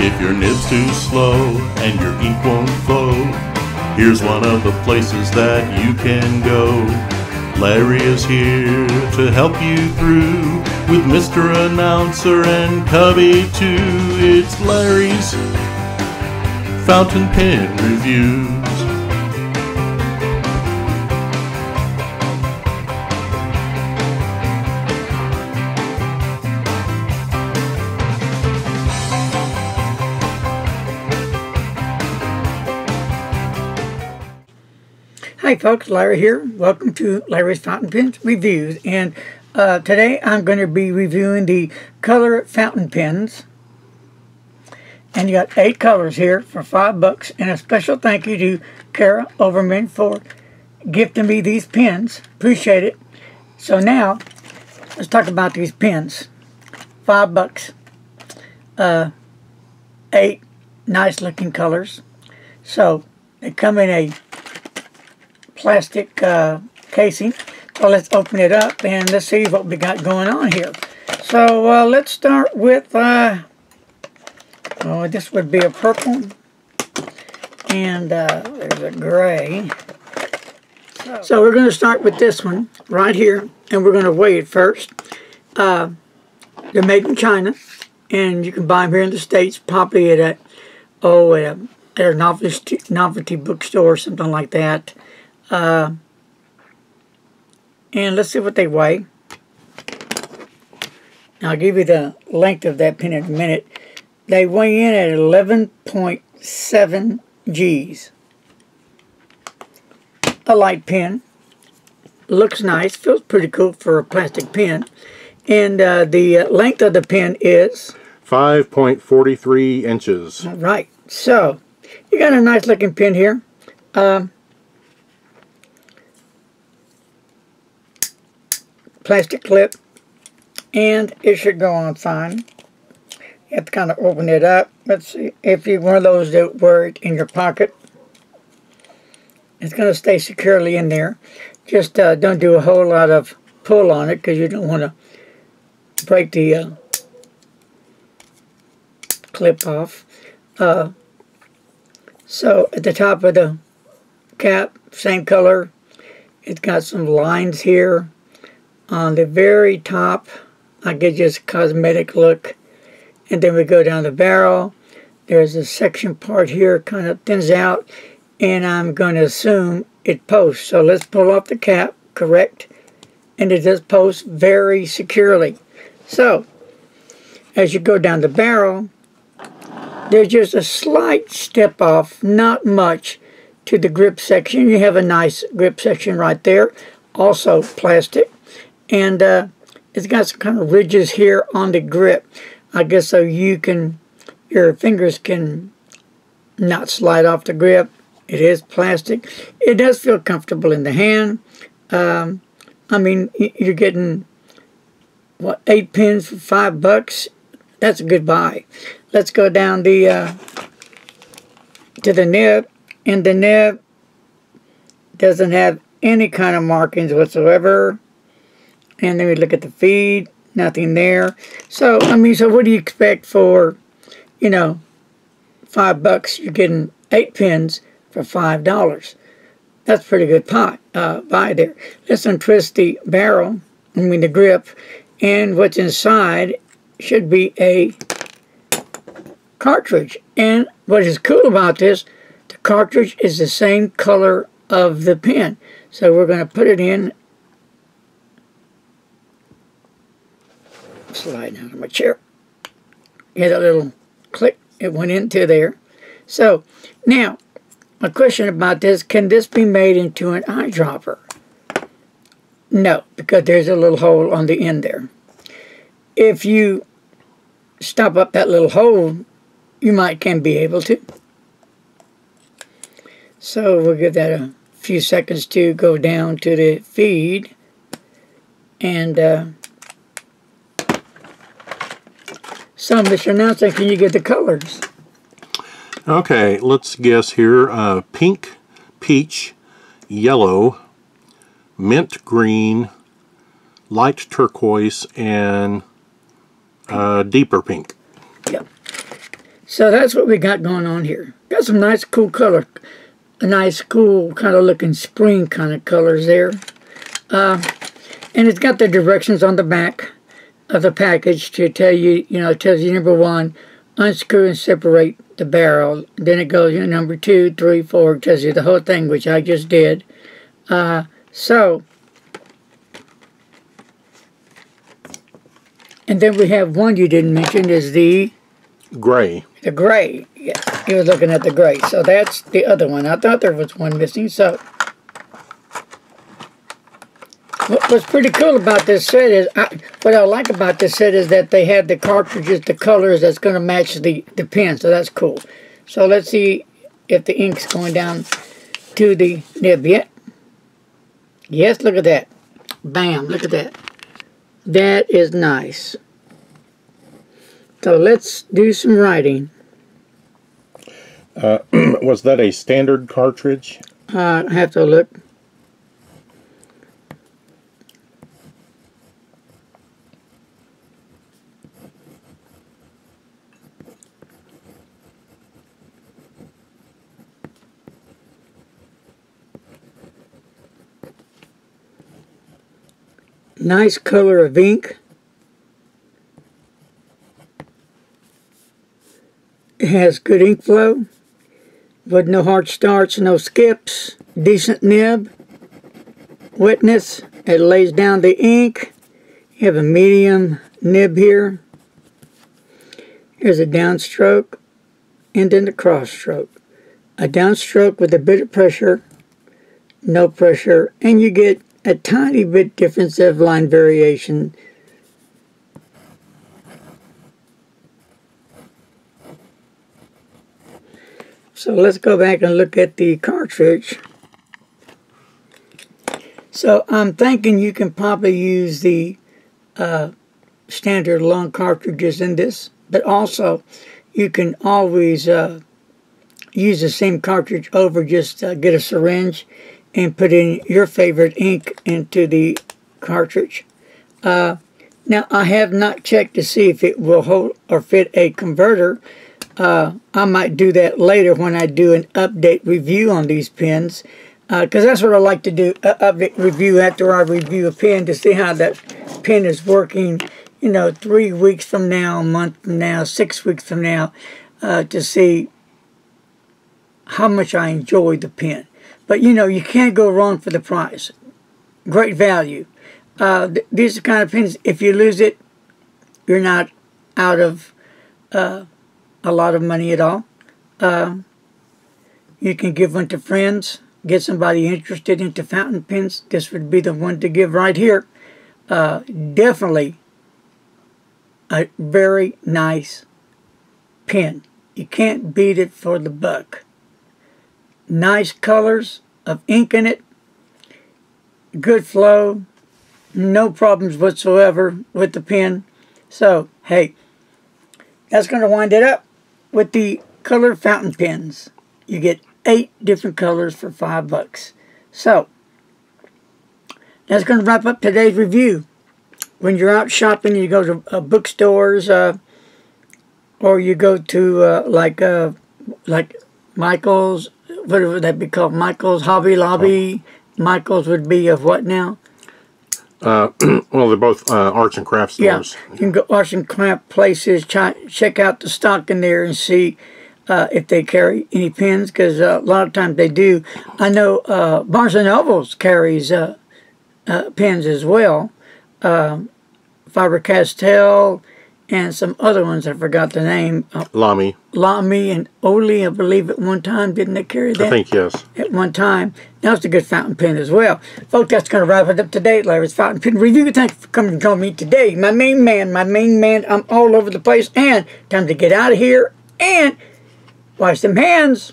If your nib's too slow and your ink won't flow, here's one of the places that you can go. Larry is here to help you through with Mr. Announcer and Cubby too. It's Larry's Fountain Pen Reviews. Hi folks, Larry here. Welcome to Larry's Fountain Pens Reviews. And uh, today I'm going to be reviewing the Color Fountain Pens. And you got eight colors here for five bucks. And a special thank you to Kara Overman for gifting me these pens. Appreciate it. So now, let's talk about these pens. Five bucks. Uh, eight nice looking colors. So, they come in a plastic uh, casing. So let's open it up and let's see what we got going on here. So uh, let's start with, uh, oh, this would be a purple. And uh, there's a gray. So, we're going to start with this one right here. And we're going to weigh it first. Uh, they're made in China. And you can buy them here in the States, probably at a, oh, at a, at a novelty, novelty bookstore or something like that. Uh, and let's see what they weigh. Now, I'll give you the length of that pen in a minute. They weigh in at 11.7 G's. A light pen. Looks nice. Feels pretty cool for a plastic pen. And uh, the length of the pen is? 5.43 inches. All right. So, you got a nice looking pen here. Um, plastic clip and it should go on fine. You have to kind of open it up. Let's see if you're one of those that wear it in your pocket. It's going to stay securely in there. Just uh, don't do a whole lot of pull on it because you don't want to break the uh, clip off. Uh, so at the top of the cap, same color. It's got some lines here on the very top I get just a cosmetic look and then we go down the barrel. There's a section part here kind of thins out and I'm going to assume it posts. So let's pull off the cap correct and it does post very securely. So as you go down the barrel there's just a slight step off not much to the grip section. You have a nice grip section right there. Also plastic and uh, it's got some kind of ridges here on the grip. I guess so you can your fingers can not slide off the grip. It is plastic. It does feel comfortable in the hand. Um, I mean you're getting what eight pins for five bucks? That's a good buy. Let's go down the uh, to the nib and the nib doesn't have any kind of markings whatsoever and then we look at the feed, nothing there. So, I mean, so what do you expect for, you know, five bucks? You're getting eight pins for five dollars. That's pretty good pie, uh, buy there. Let's untwist the barrel, I mean the grip, and what's inside should be a cartridge. And what is cool about this, the cartridge is the same color of the pin. So we're going to put it in sliding out of my chair. Get a little click. It went into there. So, now, a question about this. Can this be made into an eyedropper? No, because there's a little hole on the end there. If you stop up that little hole, you might can be able to. So we'll give that a few seconds to go down to the feed. And uh, So, Mr. Announcer, can you get the colors? Okay, let's guess here. Uh, pink, peach, yellow, mint green, light turquoise, and uh, deeper pink. Yep. So that's what we got going on here. Got some nice cool color, a nice cool kind of looking spring kind of colors there. Uh, and it's got the directions on the back of the package to tell you, you know, it tells you number one, unscrew and separate the barrel. Then it goes, you know, number two, three, four, it tells you the whole thing, which I just did. Uh, so, and then we have one you didn't mention is the Gray. the gray. Yeah, he was looking at the gray. So that's the other one. I thought there was one missing. So what's pretty cool about this set is, I, what I like about this set is that they had the cartridges, the colors that's going to match the, the pen. So that's cool. So let's see if the ink's going down to the nib yet. Yes, look at that. Bam, look at that. That is nice. So let's do some writing. Uh, Was that a standard cartridge? Uh, I have to look. Nice color of ink. It has good ink flow with no hard starts, no skips, decent nib, wetness, it lays down the ink. You have a medium nib here. Here's a downstroke and then the cross stroke. A downstroke with a bit of pressure, no pressure, and you get a tiny bit difference of line variation. So let's go back and look at the cartridge. So I'm thinking you can probably use the uh, standard long cartridges in this, but also you can always uh, use the same cartridge over, just uh, get a syringe and put in your favorite ink into the cartridge. Uh, now I have not checked to see if it will hold or fit a converter. Uh, I might do that later when I do an update review on these pens because that's what I like to do, a update review after I review a pen to see how that pen is working, you know, three weeks from now, a month from now, six weeks from now, uh, to see how much I enjoy the pen. But, you know, you can't go wrong for the price. Great value. Uh, th these are the kind of pens, if you lose it, you're not out of uh, a lot of money at all. Uh, you can give one to friends, get somebody interested into fountain pens. This would be the one to give right here. Uh, definitely a very nice pen. You can't beat it for the buck. Nice colors of ink in it. Good flow. No problems whatsoever with the pen. So, hey, that's going to wind it up with the color fountain pens. You get eight different colors for five bucks. So, that's going to wrap up today's review. When you're out shopping, you go to uh, bookstores, uh, or you go to uh, like uh, like Michael's, what would that be called? Michael's Hobby Lobby. Michael's would be of what now? Uh, well, they're both uh, arts and crafts Yeah, stores. you can go arts and craft places, try, check out the stock in there and see uh, if they carry any pins, because uh, a lot of times they do. I know uh, Barnes & Nobles carries uh, uh, pins as well. Um, Faber-Castell and some other ones, I forgot the name. Uh, Lamy, Lamy and Oli, I believe at one time, didn't they carry that? I think yes. at one time. That was a good fountain pen as well. Folks, that's going to wrap it up today. Larry's Fountain Pen Review. Thanks for coming to join me today. My main man, my main man, I'm all over the place. And time to get out of here and wash them hands.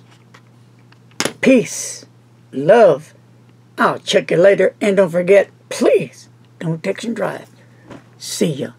Peace. Love. I'll check you later. And don't forget, please, don't text and drive. See ya.